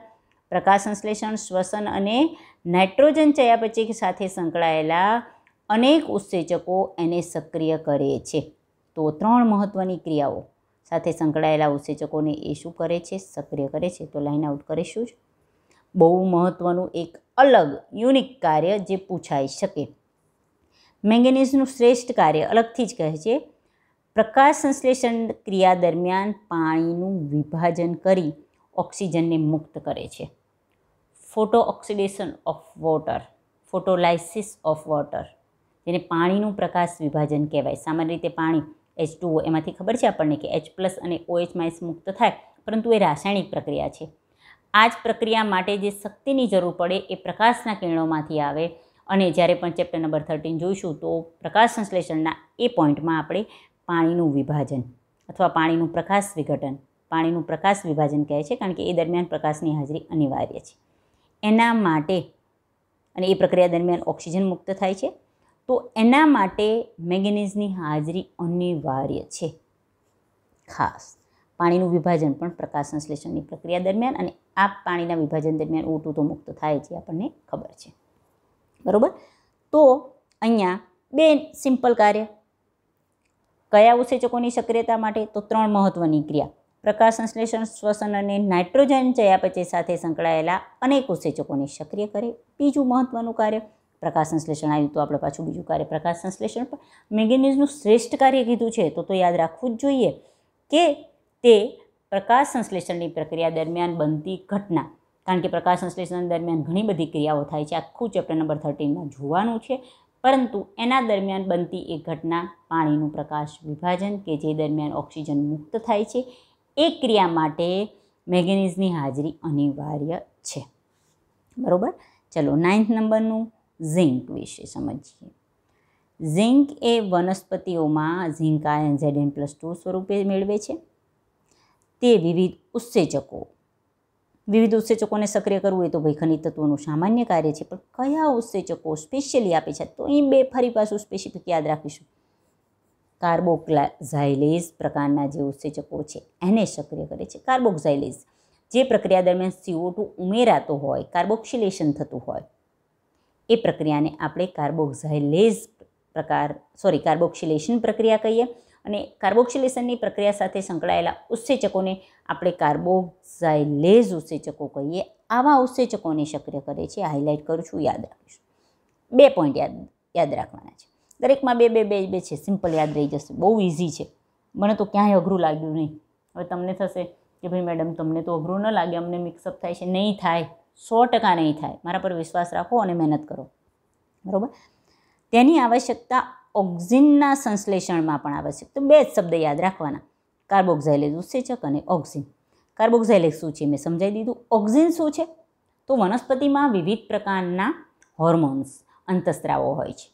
પ્રકાશ સંશ્લેષણ, શ્વસન અને નાઇટ્રોજન ચયાપચય સાથે સંકળાયેલા અનેક ઉત્સેચકો એને સક્રિય કરે છે. તો ત્રણ મહત્ત્વની ક્રિયાઓ. સાથે સંકળાયેલા ઉત્સેચકોને એ શું કરે છે? સક્રિય કરે છે? તો લાઇન આઉટ કરીશું જ. બહુ મહત્ત્વનું એક અલગ યુનિક કાર્ય જે પૂછાઈ શકે. મેંગેનીઝનું શ્રેષ્ઠ કાર્ય અલગથી જ કહે છે, પ્રકાશ સંશ્લેષણ ક્રિયા દરમિયાન પાણીનું વિભાજન કરી ઓક્સિજનને મુક્ત કરે છે. Photo oxidation of water photolysis of water જેને પાણીનું પ્રકાશ વિભાજન કહેવાય. સામાન્ય રીતે પાણી એચ ટુ એમાંથી ખબર છે આપણને કે એચ પ્લસ અને ઓએચ માઇસ મુક્ત થાય, પરંતુ એ રાસાયણિક પ્રક્રિયા છે. આ જ પ્રક્રિયા માટે જે શક્તિની જરૂર પડે એ પ્રકાશના કિરણોમાંથી આવે અને જ્યારે પણ ચેપ્ટર નંબર થર્ટીન જોઈશું તો પ્રકાશ સંશ્લેષણના એ પોઈન્ટમાં આપણે પાણીનું વિભાજન અથવા પાણીનું પ્રકાશ વિઘટન, પાણીનું પ્રકાશ વિભાજન કહે છે કારણ કે એ દરમિયાન પ્રકાશની હાજરી અનિવાર્ય છે. એના માટે અને એ પ્રક્રિયા દરમિયાન ઓક્સિજન મુક્ત થાય છે તો એના માટે મેંગેનીઝની હાજરી અનિવાર્ય છે. ખાસ પાણીનું વિભાજન પણ પ્રકાશ સંશ્લેષણની પ્રક્રિયા દરમિયાન અને આ પાણીના વિભાજન દરમિયાન ઓટું તો મુક્ત થાય છે, આપણને ખબર છે. બરાબર? તો અહીંયા બે સિમ્પલ કાર્ય. કયા ઉત્સેચકોની સક્રિયતા માટે? તો ત્રણ મહત્ત્વની ક્રિયા. પ્રકાશ સંશ્લેષણ, શ્વસન અને નાઇટ્રોજન ચયાપચય સાથે સંકળાયેલા અનેક ઉત્સેચકોને સક્રિય કરે. બીજું મહત્ત્વનું કાર્ય પ્રકાશ સંશ્લેષણ આવ્યું તો આપણે પાછું બીજું કાર્ય પ્રકાશ સંશ્લેષણ પણ મેંગેનીઝનું શ્રેષ્ઠ કાર્ય કીધું છે. તો તો યાદ રાખવું જ જોઈએ કે તે પ્રકાશ સંશ્લેષણની પ્રક્રિયા દરમિયાન બનતી ઘટના, કારણ કે પ્રકાશ સંશ્લેષણ દરમિયાન ઘણી બધી ક્રિયાઓ થાય છે. આખું ચેપ્ટર નંબર થર્ટીનમાં જોવાનું છે. પરંતુ એના દરમિયાન બનતી એક ઘટના, પાણીનું પ્રકાશ વિભાજન કે જે દરમિયાન ઓક્સિજન મુક્ત થાય છે, એ ક્રિયા માટે મેગેનિઝની હાજરી અનિવાર્ય છે. બરાબર? ચલો નાઇન્થ નંબરનું ઝિંક વિશે સમજીએ. ઝિંક એ વનસ્પતિઓમાં zinc ion Zn plus two સ્વરૂપે મેળવે છે. તે વિવિધ ઉત્સેચકો, વિવિધ ઉત્સેચકોને સક્રિય કરવું એ તો ભાઈ ખનિજ તત્વોનું સામાન્ય કાર્ય છે, પણ કયા ઉત્સેચકો સ્પેશિયલી આપે છે? તો અહીં બે ફરી પાછું સ્પેસિફિક યાદ રાખીશું. કાર્બોક્લાઝાઇલેઝ પ્રકારના જે ઉત્સેચકો છે, એને સક્રિય કરે છે. કાર્બોક્ઝાઇલેઝ, જે પ્રક્રિયા દરમિયાન સીઓ ટુ ઉમેરાતો હોય, કાર્બોક્સિલેશન થતું હોય એ પ્રક્રિયાને આપણે કાર્બોક્ઝાઇલેઝ પ્રકાર સોરી કાર્બોક્સિલેશન પ્રક્રિયા કહીએ. અને કાર્બોક્સિલેશનની પ્રક્રિયા સાથે સંકળાયેલા ઉત્સેચકોને આપણે કાર્બોક્ઝાઇલેઝ ઉત્સેચકો કહીએ. આવા ઉત્સેચકોને સક્રિય કરે છે. હાઇલાઇટ કરું છું, યાદ રાખીશું. બે પોઈન્ટ યાદ યાદ રાખવાના છે. દરેકમાં બે બે બે બે છે. સિમ્પલ યાદ રહી જશે. બહુ ઇઝી છે. મને તો ક્યાંય અઘરું લાગ્યું નહીં. હવે તમને થશે કે ભાઈ મેડમ તમને તો અઘરું ન લાગે. અમને મિક્સઅપ થાય છે. નહીં થાય. સો ટકા નહીં થાય. મારા પર વિશ્વાસ રાખો અને મહેનત કરો. બરાબર? તેની આવશ્યકતા ઓક્ઝિનના સંશ્લેષણમાં પણ આવશ્યક. તો બે જ શબ્દ યાદ રાખવાના. કાર્બોક્સાઇલેજ ઉત્સેચક અને ઓક્ઝિન. કાર્બોક્સાઇલેજ શું છે? મેં સમજાવી દીધું. ઓક્ઝિન શું છે? તો વનસ્પતિમાં વિવિધ પ્રકારના હોર્મોન્સ, અંતસ્ત્રાવો હોય છે.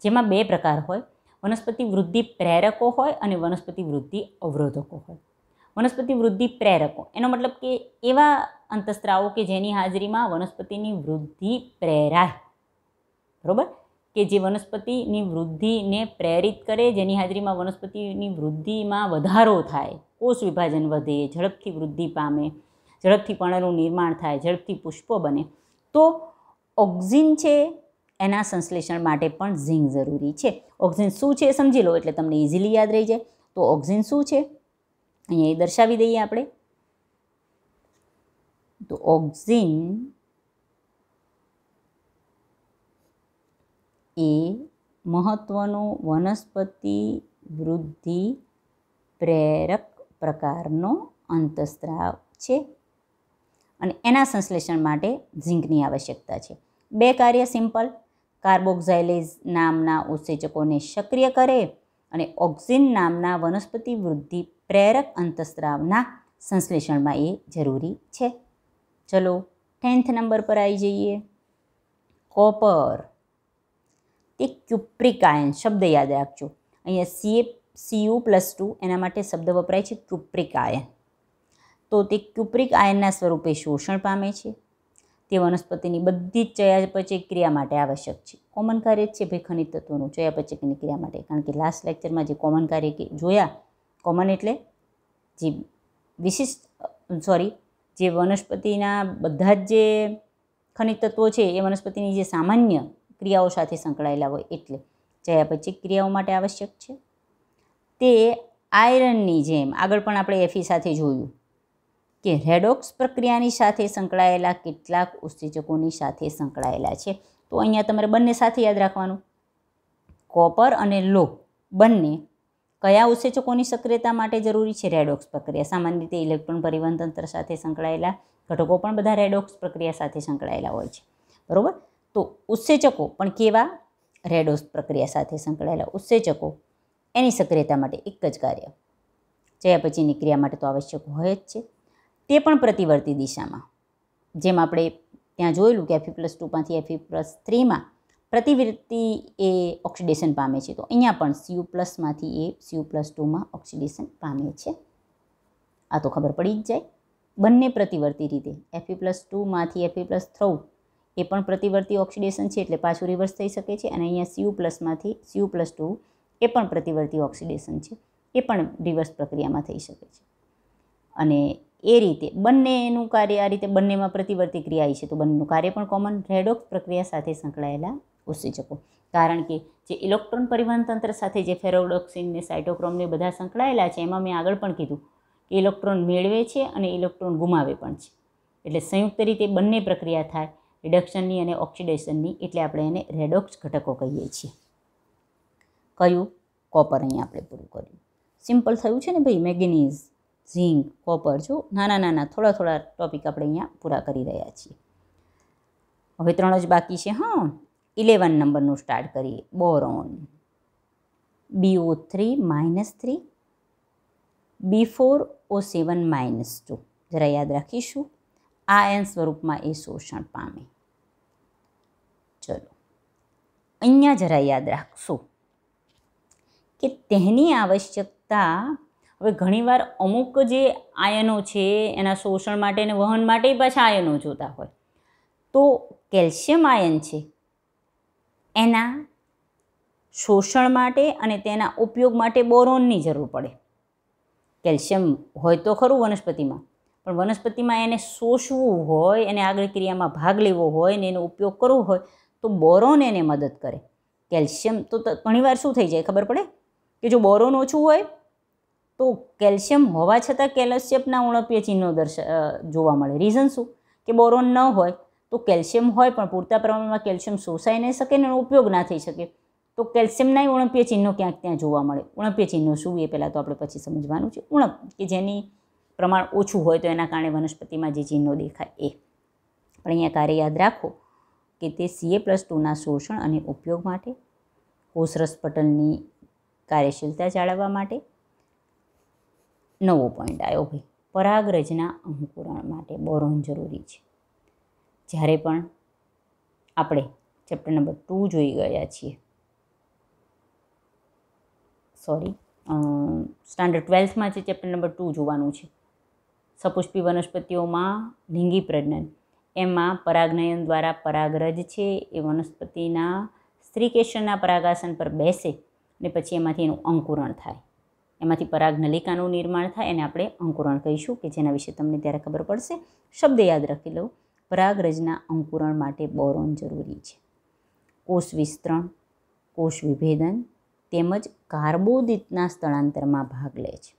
જેમાં બે પ્રકાર હોય. વનસ્પતિ વૃદ્ધિ પ્રેરકો હોય અને વનસ્પતિ વૃદ્ધિ અવરોધકો હોય. વનસ્પતિ વૃદ્ધિ પ્રેરકો. એનો મતલબ કે એવા અંતસ્ત્રાવો કે જેની હાજરીમાં વનસ્પતિની વૃદ્ધિ પ્રેરાય. બરાબર? કે જે વનસ્પતિની વૃદ્ધિને પ્રેરિત કરે, જેની હાજરીમાં વનસ્પતિની વૃદ્ધિમાં વધારો થાય, કોષ વિભાજન વધે, ઝડપથી વૃદ્ધિ પામે, ઝડપથી પર્ણનું નિર્માણ થાય, ઝડપથી પુષ્પો બને, તો ઓક્ઝિન છે એના સંશ્લેષણ માટે પણ ઝીંક જરૂરી છે. ઓક્ઝિન શું છે સમજી લો એટલે તમને ઇઝીલી યાદ રહી જાય. તો ઓક્ઝિન શું છે? અહીંયા એ દર્શાવી દઈએ આપણે. તો ઓક્ઝિન એ મહત્વનો વનસ્પતિ વૃદ્ધિ પ્રેરક પ્રકારનો અંતસ્ત્રાવ છે. અને એના સંશ્લેષણ માટે ઝીંકની આવશ્યકતા છે. બે કાર્ય સિમ્પલ, કાર્બોક્ઝાઇલેઝ નામના ઉત્સેચકોને સક્રિય કરે અને ઓક્સિન નામના વનસ્પતિ વૃદ્ધિ પ્રેરક અંતસ્ત્રાવના સંશ્લેષણમાં એ જરૂરી છે. ચલો ટેન્થ નંબર પર આવી જઈએ. કોપર. તે ક્યુપ્રિક આયન શબ્દ યાદ રાખજો. અહીંયા સીએ સીયુ પ્લસ ટુ એના માટે શબ્દ વપરાય છે ક્યુપ્રિક આયન તો તે ક્યુપ્રિક આયનના સ્વરૂપે શોષણ પામે છે. તે વનસ્પતિની બધી જ ચયાપચય ક્રિયા માટે આવશ્યક છે. કોમન કાર્ય જ છે ભાઈ ખનિજ તત્વોનું ચયાપચયની ક્રિયા માટે. કારણ કે લાસ્ટ લેક્ચરમાં જે કોમન કાર્ય જોયા કોમન એટલે જે વિશિષ્ટ સોરી જે વનસ્પતિના બધા જ જે ખનિજ તત્વો છે, એ વનસ્પતિની જે સામાન્ય ક્રિયાઓ સાથે સંકળાયેલા હોય એટલે ચયાપચિક ક્રિયાઓ માટે આવશ્યક છે. તે આયરનની જેમ, આગળ પણ આપણે એફી સાથે જોયું કે રેડોક્સ પ્રક્રિયાની સાથે સંકળાયેલા કેટલાક ઉત્સેચકોની સાથે સંકળાયેલા છે. તો અહીંયા તમારે બંને સાથે યાદ રાખવાનું. કોપર અને લો બંને કયા ઉત્સેચકોની સક્રિયતા માટે જરૂરી છે? રેડોક્સ પ્રક્રિયા. સામાન્ય રીતે ઇલેક્ટ્રોન પરિવહન તંત્ર સાથે સંકળાયેલા ઘટકો પણ બધા રેડોક્સ પ્રક્રિયા સાથે સંકળાયેલા હોય છે. બરાબર? તો ઉત્સેચકો પણ કેવા? રેડોક્સ પ્રક્રિયા સાથે સંકળાયેલા ઉત્સેચકો. એની સક્રિયતા માટે એક જ કાર્ય. ચયાપચયની ક્રિયા માટે તો આવશ્યક હોય જ છે. તે પણ પ્રતિવર્તી દિશામાં. જેમ આપણે ત્યાં જોયેલું કે એફી પ્લસ ટુમાંથી એફી પ્લસ થ્રીમાં પ્રતિવૃત્તિ એ ઓક્સિડેશન પામે છે. તો અહીંયા પણ સીયુ પ્લસમાંથી એ સીયુ પ્લસ ટુમાં ઓક્સિડેશન પામે છે. આ તો ખબર પડી જ જાય. બંને પ્રતિવર્તી રીતે એફી પ્લસ ટુમાંથી એફી પ્લસ થ્રુ એ પણ પ્રતિવર્તી ઓક્સિડેશન છે એટલે પાછું રિવર્સ થઈ શકે છે અને અહીંયા સીયુ પ્લસમાંથી સીયુ પ્લસ ટુ એ પણ પ્રતિવર્તી ઓક્સિડેશન છે. એ પણ રિવર્સ પ્રક્રિયામાં થઈ શકે છે. અને એ રીતે બંનેનું કાર્ય આ રીતે બંનેમાં પ્રતિવર્તી ક્રિયા છે. તો બંનેનું કાર્ય પણ કોમન રેડોક્સ પ્રક્રિયા સાથે સંકળાયેલા ઉત્સેચકો કારણ કે જે ઇલેક્ટ્રોન પરિવહન તંત્ર સાથે જે ફેરોડોક્સિન ને સાઇટોક્રોમને બધા સંકળાયેલા છે, એમાં મેં આગળ પણ કીધું કે ઇલેક્ટ્રોન મેળવે છે અને ઇલેક્ટ્રોન ગુમાવે પણ છે. એટલે સંયુક્ત રીતે બંને પ્રક્રિયા થાય, રિડક્શનની અને ઓક્સિડેશનની, એટલે આપણે એને રેડોક્સ ઘટકો કહીએ છીએ. કયું કોપર અહીંયા આપણે પૂરું કર્યું. સિમ્પલ થયું છે ને ભાઈ, મેગ્નીઝ, ઝીંક, કોપર. જો નાના નાના, થોડા થોડા ટોપિક આપણે અહીંયા પૂરા કરી રહ્યા છીએ. હવે ત્રણ જ બાકી છે, હા. ઇલેવન નંબરનું સ્ટાર્ટ કરીએ. Boron. BO three minus three. B four O seven minus two. જરા યાદ રાખીશું. આ એન સ્વરૂપમાં એ શોષણ પામે. ચલો. અહીંયા જરા યાદ રાખશું કે તેની આવશ્યકતા હવે ઘણીવાર અમુક જે આયનો છે એના શોષણ માટે અને વહન માટે પાછા આયનો જોતા હોય. તો કેલ્શિયમ આયન છે. એના શોષણ માટે અને તેના ઉપયોગ માટે બોરોનની જરૂર પડે. કેલ્શિયમ હોય તો ખરું વનસ્પતિમાં, પણ વનસ્પતિમાં એને શોષવું હોય, એને આગળ ક્રિયામાં ભાગ લેવો હોય ને એનો ઉપયોગ કરવો હોય, તો બોરોન એને મદદ કરે. કેલ્શિયમ તો ઘણીવાર શું થઈ જાય ખબર પડે? કે જો બોરોન ઓછું હોય, તો કેલ્શિયમ હોવા છતાં કેલ્શિયમના ઉણપીય ચિહ્નો દર્શ જોવા મળે. રીઝન શું? કે બોરોન ન હોય તો કેલ્શિયમ હોય પણ પૂરતા પ્રમાણમાં કેલ્શિયમ શોષાઈ નહીં શકે ને એનો ઉપયોગ ના થઈ શકે. તો કેલ્શિયમના ઉણપીય ચિહ્નો ક્યાંક ત્યાં જોવા મળે. ઉણપીય ચિહ્નો શું એ પહેલાં તો આપણે પછી સમજવાનું છે. ઉણપ કે જેની પ્રમાણ ઓછું હોય તો એના કારણે વનસ્પતિમાં જે ચિહ્નો દેખાય એ. પણ અહીંયા કાર્ય યાદ રાખો કે તે સીએ પ્લસ ટુના શોષણ અને ઉપયોગ માટે કોષરસ પટલની કાર્યશીલતા જાળવવા માટે, નવો પોઈન્ટ આવ્યો ભાઈ. પરાગરજના અંકુરણ માટે બોરોન જરૂરી છે. જ્યારે પણ આપણે ચેપ્ટર નંબર ટુ જોઈ ગયા છીએ. સોરી સ્ટાન્ડર્ડ ટ્વેલ્થમાં જે ચેપ્ટર નંબર ટુ જોવાનું છે. સપુષ્પી વનસ્પતિઓમાં લિંગી પ્રજનન. એમાં પરાગનયન દ્વારા પરાગરજ છે, એ વનસ્પતિના સ્ત્રીકેશરના પરાગાસન પર બેસે અને પછી એમાંથી એનું અંકુરણ થાય. એમાંથી પરાગ નલિકાનું નિર્માણ થાય, એને આપણે અંકુરણ કહીશું, કે જેના વિશે તમને ત્યારે ખબર પડશે. શબ્દ યાદ રાખી લો. પરાગરજના અંકુરણ માટે બોરોન જરૂરી છે. કોષ વિસ્તરણ, કોષ વિભેદન તેમજ કાર્બોદિતના સ્થળાંતરમાં ભાગ લે છે.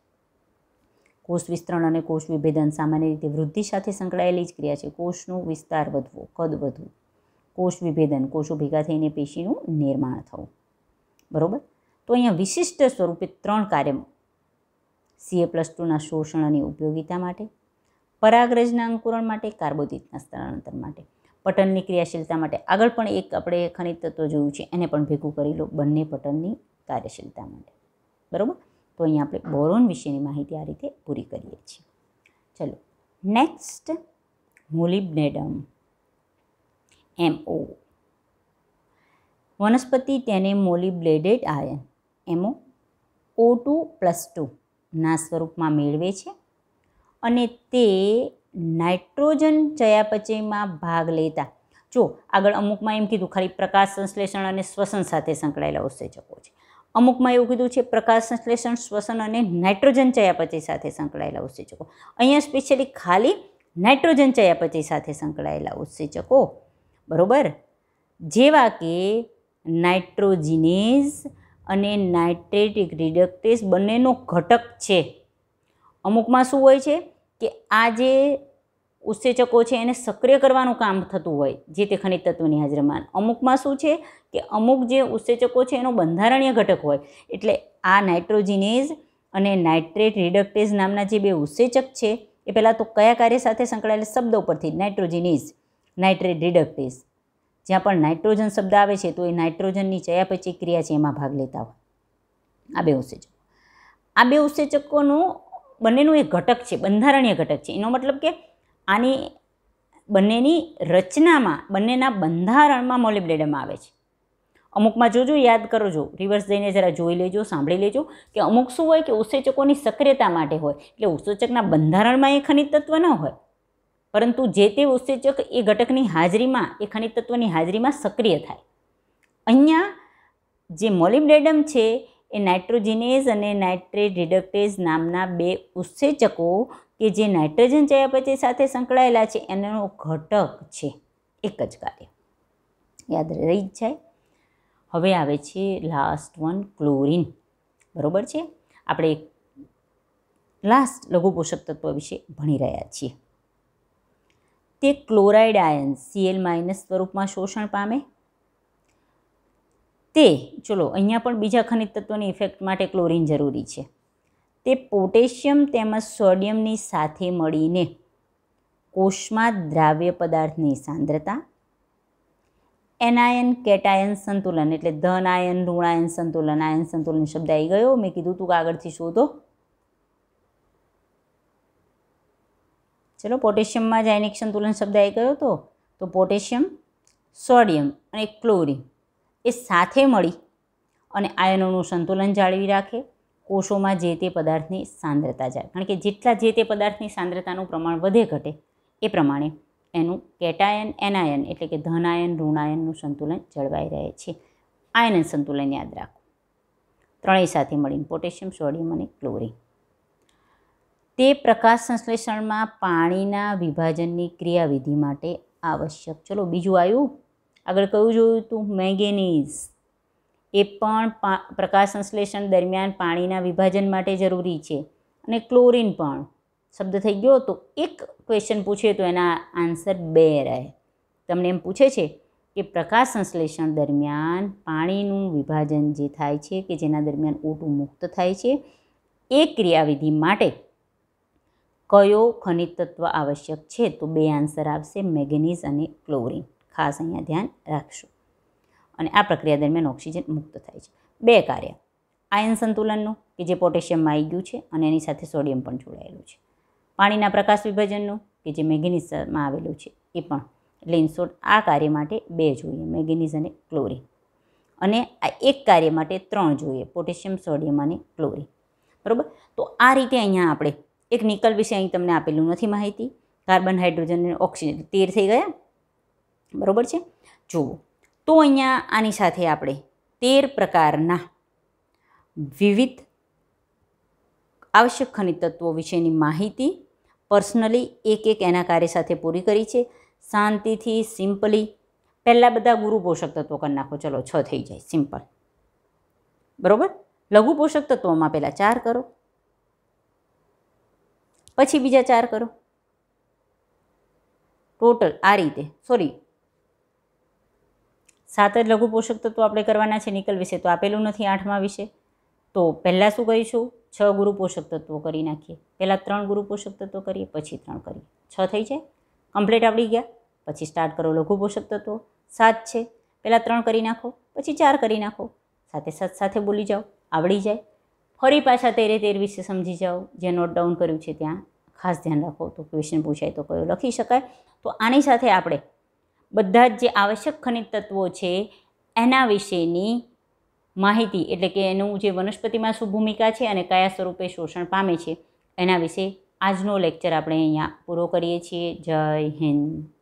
કોષ વિસ્તરણ અને કોષ વિભેદન સામાન્ય રીતે વૃદ્ધિ સાથે સંકળાયેલી જ ક્રિયા છે. કોષનું વિસ્તાર વધવો, કદ વધવું. કોષ વિભેદન, કોષો ભેગા થઈને પેશીનું નિર્માણ થવું. બરાબર? તો અહીંયા વિશિષ્ટ સ્વરૂપે ત્રણ કાર્ય સીએ પ્લસ ટુના શોષણ અને ઉપયોગિતા માટે પરાગરજના અંકુરણ માટે, કાર્બોદિતના સ્થળાંતર માટે પટલની ક્રિયાશીલતા માટે. આગળ પણ એક આપણે ખનિજ તત્વ જોયું છે, એને પણ ભેગું કરી લો, બંને પટલની કાર્યશીલતા માટે. બરાબર? તો અહીંયા આપણે બોરોન વિશેની માહિતી આ રીતે પૂરી કરીએ છીએ. ચલો, નેક્સ્ટ, મોલિબ્નેડમ, એમઓ. વનસ્પતિ તેને molybdate ion, Mo O two plus ટુના સ્વરૂપમાં મેળવે છે. અને તે નાઇટ્રોજન ચયાપચયમાં ભાગ લેતા. જો, આગળ અમુકમાં એમ કીધું, ખાલી પ્રકાશ સંશ્લેષણ અને શ્વસન સાથે સંકળાયેલા ઉત્સેચકો છે. અમુકમાં એવું કીધું છે, પ્રકાશ સંશ્લેષણ, શ્વસન અને નાઇટ્રોજન ચયાપચય સાથે સંકળાયેલા ઉત્સેચકો. અહીંયા સ્પેશિયલી ખાલી નાઇટ્રોજન ચયાપચય સાથે સંકળાયેલા ઉત્સેચકો. બરાબર? જેવા કે નાઇટ્રોજિનેઝ અને નાઇટ્રેટિક રિડક્ટેસ બંનેનો ઘટક છે. અમુકમાં શું હોય છે? કે આ જે ઉત્સેચકો છે એને સક્રિય કરવાનું કામ થતું હોય, જે તે ખનિજ તત્વની હાજરીમાં. અમુકમાં શું છે કે અમુક જે ઉત્સેચકો છે એનો બંધારણીય ઘટક હોય, એટલે આ નાઇટ્રોજિનેઝ અને નાઇટ્રેટ રિડક્ટેઝ નામના જે બે ઉત્સેચક છે, એ પહેલાં તો કયા કાર્ય સાથે સંકળાયેલા શબ્દો પરથી? Nitrogenase, nitrate reductase. જ્યાં પણ નાઇટ્રોજન શબ્દ આવે છે, તો એ નાઇટ્રોજનની ચયાપચી ક્રિયા છે એમાં ભાગ લેતા હોય. આ બે ઉત્સેચકો. આ બે ઉત્સેચકોનું બંનેનું એક ઘટક છે, બંધારણીય ઘટક છે. એનો મતલબ કે આની બંનેની રચનામાં, બંનેના બંધારણમાં મોલિબ્લેડમ આવે છે. અમુકમાં જોજો, યાદ કરો જો, રિવર્સ જઈને જરા જોઈ લેજો, સાંભળી લેજો કે અમુક શું હોય કે ઉત્સેચકોની સક્રિયતા માટે હોય. એટલે ઉત્સેચકના બંધારણમાં એ ખનિજ તત્વ ન હોય. પરંતુ જે તે ઉત્સેચક એ ઘટકની હાજરીમાં, એ ખનિજ તત્વની હાજરીમાં સક્રિય થાય. અહીંયા જે મોલિબ્લેડમ છે એ નાઇટ્રોજિનેઝ અને નાઇટ્રેટ રિડક્ટેઝ નામના બે ઉત્સેચકો કે જે નાઇટ્રોજન ચયાપચય સાથે સંકળાયેલા છે, એનો ઘટક છે, એક જ કાર્ય. યાદ રહી જ જાય. હવે આવે છે લાસ્ટ વન ક્લોરિન બરાબર છે? આપણે લાસ્ટ લઘુ પોષક તત્વ વિશે ભણી રહ્યા છીએ. તે ક્લોરાઇડ આયન સીએલ માઇનસ સ્વરૂપમાં શોષણ પામે તે, ચલો, અહીંયા પણ બીજા ખનિજ તત્વોની ઇફેક્ટ માટે ક્લોરિન જરૂરી છે. તે પોટેશિયમ તેમજ સોડિયમની સાથે મળીને કોષમાં દ્રાવ્ય પદાર્થની સાંદ્રતા, એનાયન, કેટાયન સંતુલન, એટલે ધન આયન ઋણાયન સંતુલન, આયન સંતુલન શબ્દ આવી ગયો, મેં કીધું તું આગળથી શોધો. ચલો, પોટેશિયમમાં જ આયનિક સંતુલન શબ્દ આવી ગયો હતો તો પોટેશિયમ, સોડિયમ અને ક્લોરિન એ સાથે મળી અને આયનોનું સંતુલન જાળવી રાખે, કોષોમાં જે તે પદાર્થની સાંદ્રતા જાય કારણ કે જેટલા જે તે પદાર્થની સાંદ્રતાનું પ્રમાણ વધે ઘટે, એ પ્રમાણે એનું કેટાયન, એનાયન એટલે કે ધનાયન, ઋણાયનનું સંતુલન જળવાઈ રહે છે. આયન સંતુલન યાદ રાખો. ત્રણેય સાથે મળીને પોટેશિયમ, સોડિયમ અને ક્લોરિન. તે પ્રકાશ સંશ્લેષણમાં પાણીના વિભાજનની ક્રિયાવિધિ માટે આવશ્યક. ચલો બીજું આવ્યું આગળ કયું જોયું હતું મેંગેનીઝ એ પણ પ્રકાશ સંશ્લેષણ દરમિયાન પાણીના વિભાજન માટે જરૂરી છે. અને ક્લોરિન પણ. શબ્દ થઈ ગયો તો એક ક્વેશ્ચન પૂછે તો એના આન્સર બે રહે. તમને એમ પૂછે છે કે પ્રકાશ સંશ્લેષણ દરમિયાન પાણીનું વિભાજન જે થાય છે કે જેના દરમિયાન ઓટું મુક્ત થાય છે, એ ક્રિયાવિધિ માટે કયો ખનિજ તત્વ આવશ્યક છે? તો બે આન્સર આવશે, મેગ્નીઝ અને ક્લોરિન. ખાસ અહીંયા ધ્યાન રાખશું. અને આ પ્રક્રિયા દરમિયાન ઓક્સિજન મુક્ત થાય છે. બે કાર્ય. આયન સંતુલનનું, કે જે પોટેશિયમમાં આવી ગયું છે, અને એની સાથે સોડિયમ પણ જોડાયેલું છે. પાણીના પ્રકાશ વિભાજનનું, કે જે મેગ્નીઝમાં આવેલું છે, એ પણ. એટલે આ કાર્ય માટે બે જોઈએ મેગ્નીઝ અને ક્લોરિન. અને આ એક કાર્ય માટે ત્રણ જોઈએ, પોટેશિયમ, સોડિયમ અને ક્લોરિન. બરાબર? તો આ રીતે અહીંયા આપણે એક નિકલ વિશે અહીં તમને આપેલું નથી માહિતી. કાર્બન, હાઇડ્રોજન અને ઓક્સિજન તેર થઈ ગયા. બરાબર છે? જુઓ, તો અહીંયા આની સાથે આપણે તેર પ્રકારના વિવિધ આવશ્યક ખનિજ તત્વો વિશેની માહિતી પર્સનલી એક એક એના કાર્ય સાથે પૂરી કરી છે. શાંતિથી, સિમ્પલી. પહેલાં બધા ગુરુ પોષક તત્વો કરી નાખો. ચલો, છ થઈ જાય. સિમ્પલ. બરાબર? લઘુ પોષક તત્વોમાં પહેલાં ચાર કરો. પછી બીજા ચાર કરો. ટોટલ આ રીતે. સોરી સાત જ લઘુ પોષક તત્વો આપણે કરવાના છે નિકલ વિશે, તો આપેલું નથી આઠમા વિશે. તો પહેલાં શું કરીશું? છ ગુરુ પોષક તત્વો કરી નાખીએ. પહેલાં ત્રણ ગુરુ પોષક તત્વો કરીએ, પછી ત્રણ કરીએ. છ થઈ જાય? કમ્પ્લીટ આવડી ગયા? પછી સ્ટાર્ટ કરો લઘુ પોષક તત્વો. સાત છે? પહેલાં ત્રણ કરી નાખો, પછી ચાર કરી નાખો. સાથે સાત સાથે બોલી જાઓ, આવડી જાય. ફરી પાછા તેરે તેર વિશે સમજી જાઓ. જે નોટ ડાઉન કર્યું છે ત્યાં ખાસ ધ્યાન રાખો. તો ક્વેશ્ચન પૂછાય તો કયો? લખી શકાય. તો આની સાથે આપણે બધા જ જે આવશ્યક ખનિજ તત્વો છે, એના વિશેની માહિતી, એટલે કે એનું જે વનસ્પતિમાં શું ભૂમિકા છે અને કયા સ્વરૂપે શોષણ પામે છે, એના વિશે આજનો લેક્ચર આપણે અહીંયા પૂરો કરીએ છીએ. જય હિન્દ.